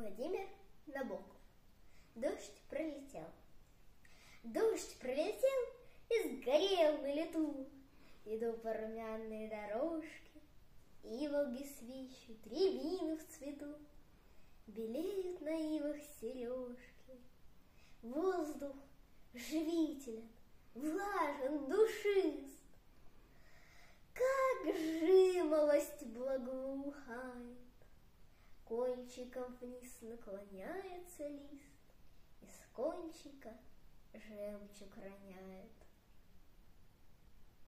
Владимир Набоков. Дождь пролетел. Дождь пролетел и сгорел на лету. Иду по румяной дорожке, Иволги свищут, рябины в цвету. Белеют на ивах сережки. Воздух живителен, влажен, душист. Как жимолость благоухает, Кончиком вниз наклоняется лист, Из кончика жемчуг роняет.